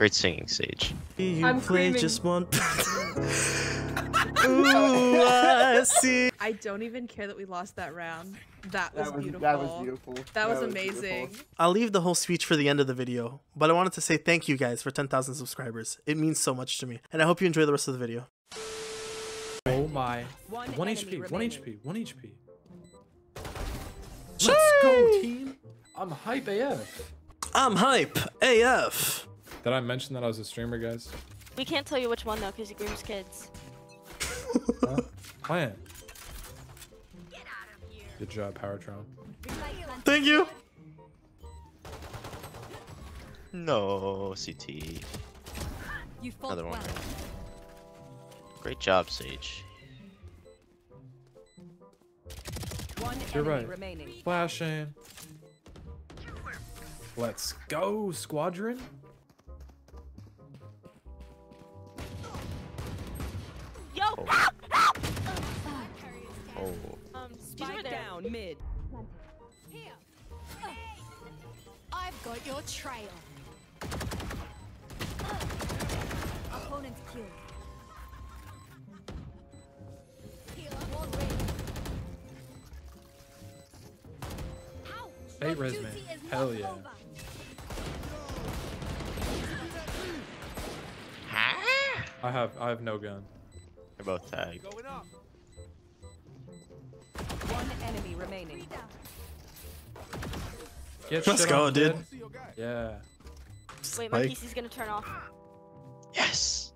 Great singing, Sage. You I'm play screaming. just one. Ooh, I see. I don't even care that we lost that round. That was, That was beautiful. that was beautiful. That was beautiful. amazing. I'll leave the whole speech for the end of the video, but I wanted to say thank you guys for 10,000 subscribers. It means so much to me, and I hope you enjoy the rest of the video. Oh my. One, One enemy HP, one. HP, one HP. Let's go, team. I'm hype AF. I'm hype AF. Did I mention that I was a streamer, guys? We can't tell you which one though, because he grooms kids. Huh? Plan. Good job, Powertron. Thank you. No, CT. You fought Another one. well. Great job, Sage. One You're right. remaining. Flashing. Let's go, squadron. Your trail. Opponent's killed. Healer won't Hey, Your resume. Hell yeah. I have I have no gun. They're both tagged. Get Let's go, on, dude. kid. Yeah. Wait, my Spike. PC's gonna turn off. Yes!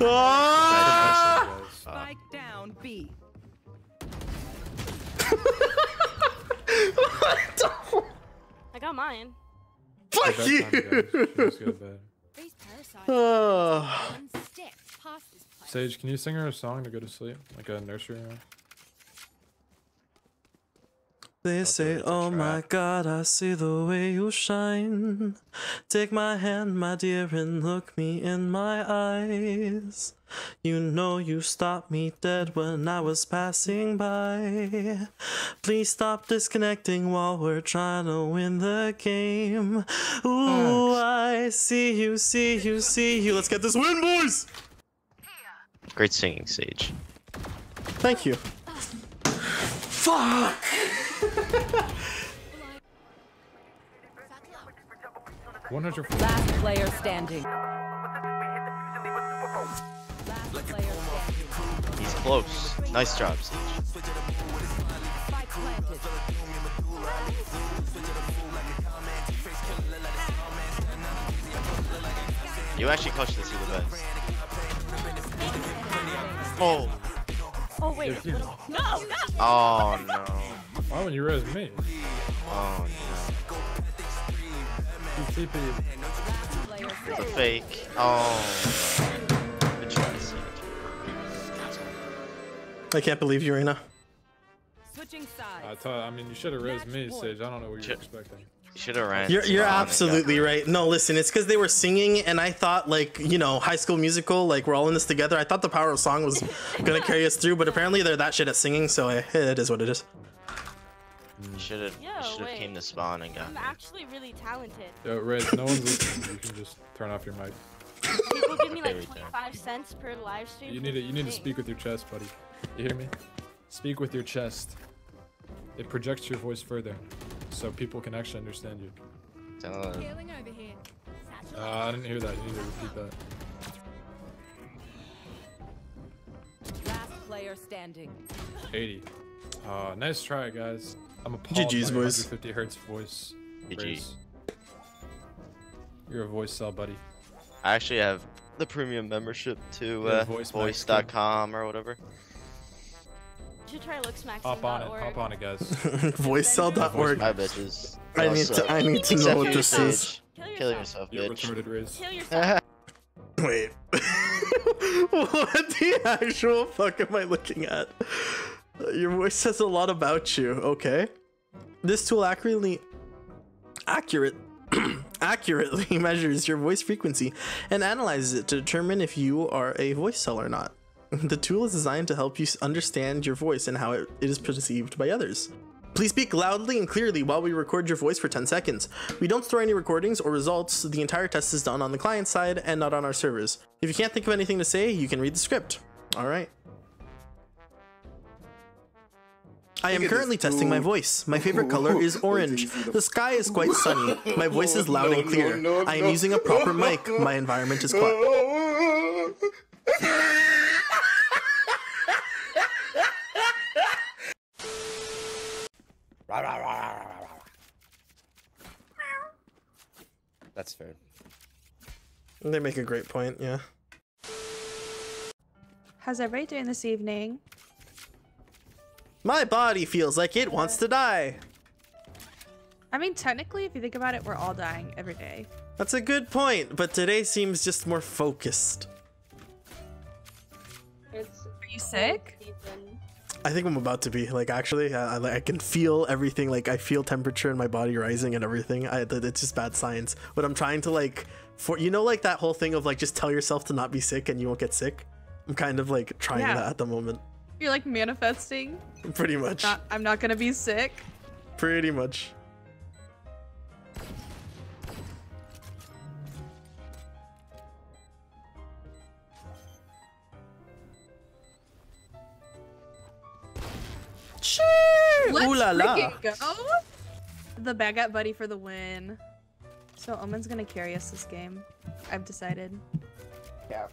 Ah! Guys. Spike down B. I got mine. Fuck Go you. bedtime, guys. Just to bed. These parasites one step past this place. Sage, can you sing her a song to go to sleep? Like a nursery rhyme? They do say, it, it's Oh my god, I see the way you shine. Take my hand, my dear, and look me in my eyes. You know you stopped me dead when I was passing by. Please stop disconnecting while we're trying to win the game. Ooh, I see you, see you, see you. Let's get this win, boys! Great singing, Sage. Thank you. Fuck! One hundred. Last player standing. Last player standing. He's close. Nice job, Sage. Spike planted. You actually clutched this to the best. Oh. Oh wait. Yeah, yeah. No, no! Oh no. Why would you res me? Oh You TP. Player no. standing. The fake. Oh. Good try, Sage. I can't believe you, Rena. Switching I thought. I mean, you should have res me, Sage. I don't know what you're Shit. expecting. You should have ran. You're you're Spawn and got- absolutely right. No, listen, it's because they were singing, and I thought like you know High School Musical, like we're all in this together. I thought the power of song was gonna carry us through, but apparently they're that shit at singing, so eh, it is what it is. You should have. Yo, should have came to spawn and got. I'm actually really talented. Yo, Res, no one's listening. You can just turn off your mic. People give me like 25 cents per live stream. You need to. You need to speak with your chest, buddy. You hear me? Speak with your chest. It projects your voice further, so people can actually understand you. Uh, Healing over here. Satchel Uh, I didn't hear that. You need to repeat that. Last player standing. 80. Uh, nice try, guys. I'm appalled GG's, by your boys. 150 hertz voice. GG. raise. You're a voice cell, buddy. I actually have the premium membership to Yeah, uh, Voice voice, voice.com or whatever. You should try looksmaxing.org. Hop on it. Hop on it, guys. Voicecell.org. My bitches. I need to I need to know what this is. Kill Kill yourself. yourself, You're bitch. retarded, Riz. Kill yourself. Wait. what the actual fuck am I looking at? Your voice says a lot about you. Okay. This tool accurately accurate accurately measures your voice frequency and analyzes it to determine if you are a voice cell or not. The tool is designed to help you understand your voice and how it, is perceived by others. Please speak loudly and clearly while we record your voice for 10 seconds. We don't store any recordings or results. The entire test is done on the client side and not on our servers. If you can't think of anything to say, you can read the script. All I am currently testing my voice. My favorite color is orange. The sky is quite sunny. My voice is loud and clear. no, no, I am using a proper mic. My environment is quiet. That's fair. They make a great point, yeah. How's everybody doing this evening? My body feels like it wants to die. I mean, technically, if you think about it, we're all dying every day. That's a good point, but today seems just more focused. It's Are you sick? season. I think I'm about to be like actually. Uh, I, I, I can feel everything. Like I feel temperature in my body rising and everything. I, it's just bad science. But I'm trying to like for you know like that whole thing of like just tell yourself to not be sick and you won't get sick. I'm kind of like trying Yeah. that at the moment. You're like manifesting. Pretty much. Not, I'm not gonna be sick. Pretty much. Sure. Let's Ooh la la. freaking go. The baguette buddy for the win. So Omen's gonna carry us this game. I've decided. Yeah.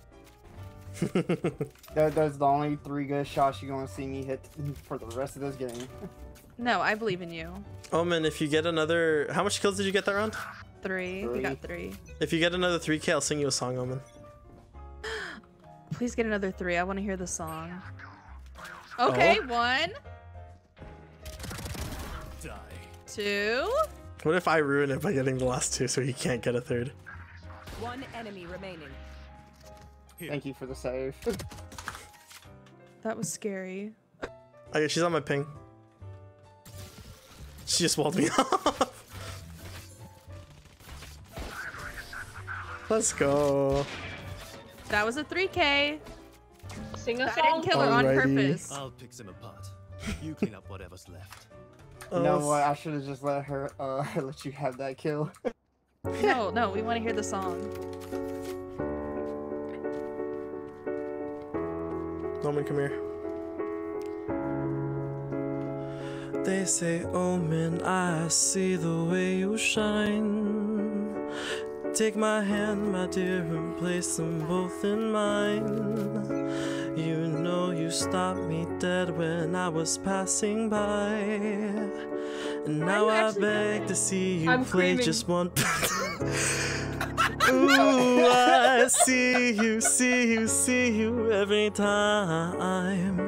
That, those the only three good shots you're gonna see me hit for the rest of this game. No, I believe in you. Oh, Omen, if you get another, how much kills did you get that round? Three. We got three. If you get another 3k, I'll sing you a song, Omen. Please get another three. I want to hear the song. Okay, oh. one. Two. What if I ruin it by getting the last two so he can't get a third? One enemy remaining. Thank you for the save. That was scary. Okay, she's on my ping. She just walled me off. Let's go. That was a 3K. Sing a I didn't song. kill her on purpose. I'll pick them apart. You clean up whatever's left. You know Oh, what? I should have just let her uh let you have that kill. No, no, we want to hear the song. Omen, come here. They say, oh, Omen, I see the way you shine. Take my hand, my dear, and place them both in mine. You know you stopped me dead when I was passing by. And now I actually beg to see you I'm play screaming. just one. Ooh, I see you, see you, see you every time.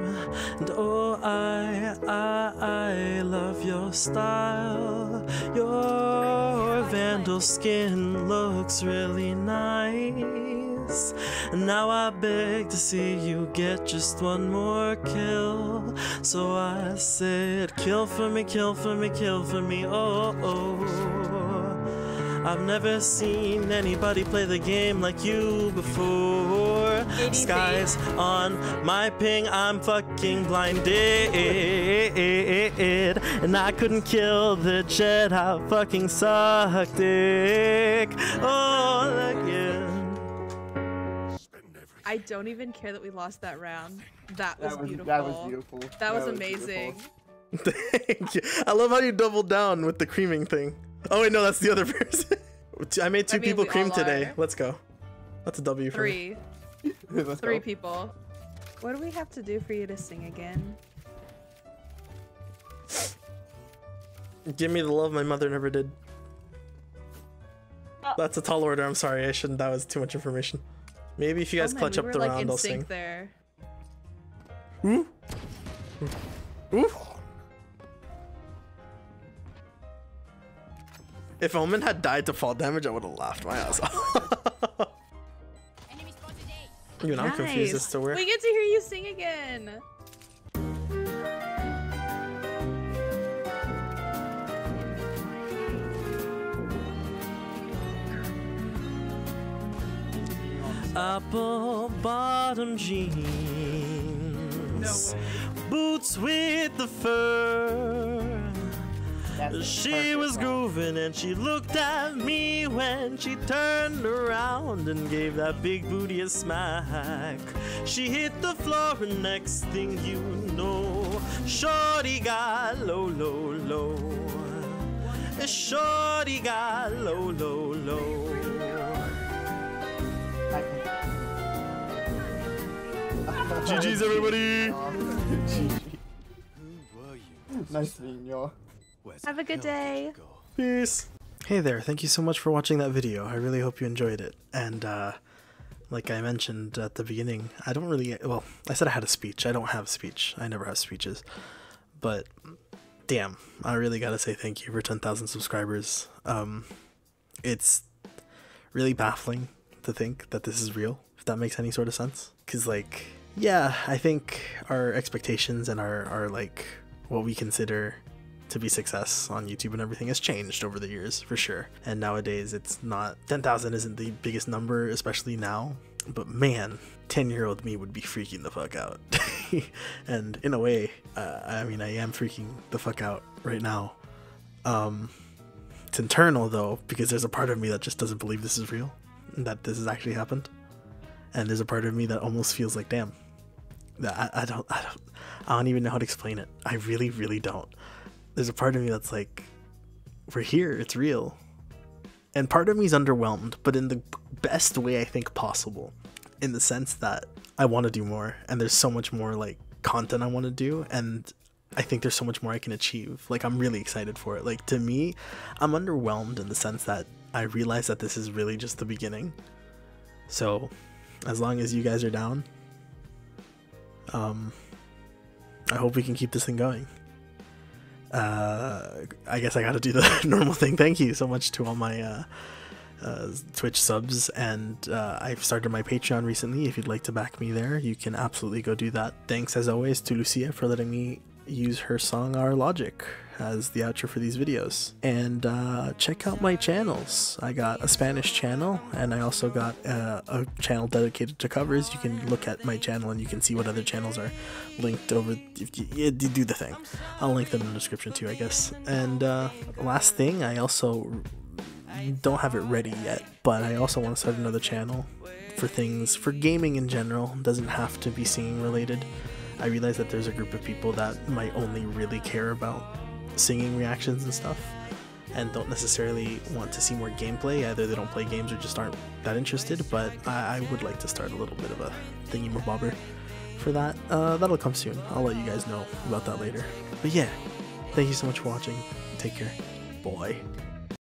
And oh, I, I, I love your style. Your vandal skin looks really nice. And now I beg to see you get just one more kill. So I said, kill for me, kill for me, kill for me, oh, oh. I've never seen anybody play the game like you before. Skies on my ping, I'm fucking blinded. And I couldn't kill the jet, I fucking suck dick. Oh, again. I don't even care that we lost that round. That was, That was beautiful. that was beautiful. That was beautiful. amazing. Thank you. I love how you doubled down with the creaming thing. Oh wait, no, that's the other person. I made two I mean, people cream today. are. Let's go. That's a W for me. Three. Let's Three go. people. What do we have to do for you to sing again? Give me the love my mother never did. Oh. That's a tall order. I'm sorry. I shouldn't. That was too much information. Maybe if you guys Oh man, clutch we up were the like round, in I'll sync sing. there. Ooh. Ooh. If Omen had died to fall damage, I would have laughed my ass off. Enemy spotted A. Even I'm confused as to where. We get to hear you sing again. Apple bottom jeans. Boots with the fur. That's She was song. grooving and she looked at me when she turned around and gave that big booty a smack. She hit the floor and next thing you know, Shorty got low, low, low. Shorty got low, low, low. GG's everybody. GG. Who were you? Nice meeting y'all. Where's Have a good the hell did day. Peace. Hey there, thank you so much for watching that video. I really hope you enjoyed it. And uh like I mentioned at the beginning, I don't really well, I said I had a speech. I don't have a speech. I never have speeches. But damn, I really got to say thank you for 10,000 subscribers. Um it's really baffling to think that this is real, if that makes any sort of sense. Cuz like yeah, I think our expectations and our our like what we consider to be success on YouTube and everything has changed over the years for sure. And nowadays it's not 10,000 isn't the biggest number, especially now. But man, 10 year old me would be freaking the fuck out. and in a way, uh, I mean, I am freaking the fuck out right now. Um, it's internal though, because there's a part of me that just doesn't believe this is real, that this has actually happened. And there's a part of me that almost feels like, damn, that I, I don't, I don't, I don't even know how to explain it. I really, really don't there's a part of me that's like, we're here, it's real. And part of me is underwhelmed, but in the best way I think possible. In the sense that I want to do more, and there's so much more like content I want to do, and I think there's so much more I can achieve. Like, I'm really excited for it. Like, to me, I'm underwhelmed in the sense that I realize that this is really just the beginning. So, as long as you guys are down, um, I hope we can keep this thing going uh, I guess I got to do the normal thing. Thank you so much to all my uh, uh, Twitch subs, and uh, I've started my Patreon recently. If you'd like to back me there, you can absolutely go do that. Thanks as always to Lucia for letting me use her song Our Logic as the outro for these videos. And uh, check out my channels. I got a Spanish channel, and I also got uh, a channel dedicated to covers. You can look at my channel and you can see what other channels are linked over. If you, do the thing. I'll link them in the description too, I guess. And uh, last thing, I also don't have it ready yet, but I also want to start another channel for things for gaming in general. Doesn't have to be singing related. I realize that there's a group of people that might only really care about singing reactions and stuff and don't necessarily want to see more gameplay. Either they don't play games or just aren't that interested, but I, I would like to start a little bit of a thingy bobber for that. Uh, that'll come soon. I'll let you guys know about that later. But yeah, thank you so much for watching. Take care. Boy.